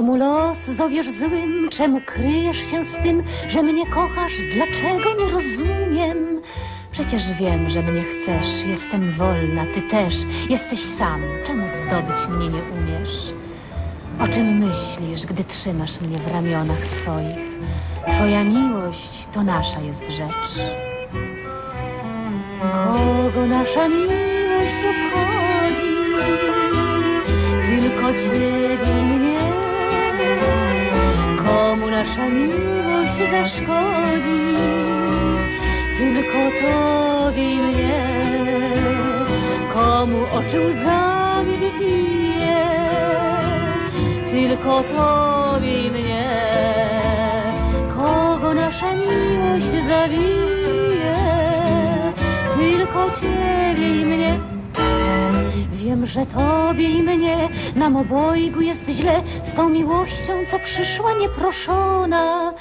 Czemu los zowiesz złym? Czemu kryjesz się z tym, że mnie kochasz? Dlaczego nie rozumiem? Przecież wiem, że mnie chcesz, jestem wolna, ty też, jesteś sam. Czemu zdobyć mnie nie umiesz? O czym myślisz, gdy trzymasz mnie w ramionach swoich? Twoja miłość to nasza jest rzecz. Kogo nasza miłość obchodzi? Tylko ciebie nasza miłość zaszkodzi? Tylko tobie i mnie. Komu oczy łzami wypije? Tylko tobie i mnie. Kogo nasza miłość zawije? Tylko ciebie i mnie. Wiem, że tobie i mnie nam obojgu jest źle z tą miłością, co przyszła nieproszona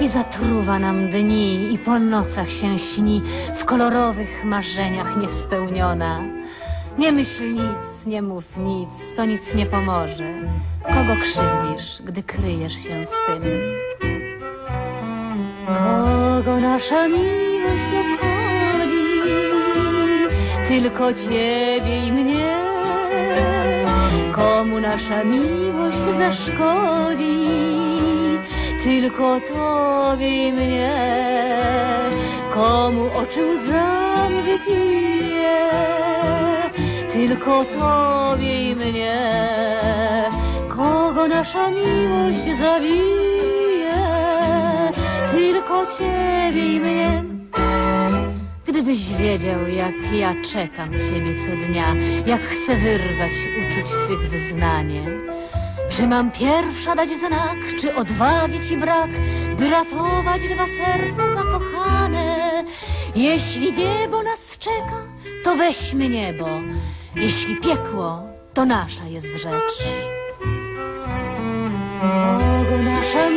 i zatruwa nam dni i po nocach się śni w kolorowych marzeniach niespełniona. Nie myśl nic, nie mów nic, to nic nie pomoże. Kogo krzywdzisz, gdy kryjesz się z tym? Kogo nasza miłość obchodzi? Tylko ciebie i mnie. Komu nasza miłość zaszkodzi? Tylko tobie i mnie. Komu oczy łzami wypije? Tylko tobie i mnie. Kogo nasza miłość zawije? Tylko ciebie i mnie. Gdybyś wiedział, jak ja czekam ciebie co dnia, jak chcę wyrwać uczuć twych wyznanie. Czy mam pierwsza dać znak, czy odwagi ci brak, by ratować dwa serca zakochane? Jeśli niebo nas czeka, to weźmy niebo. Jeśli piekło, to nasza jest rzecz. Nasza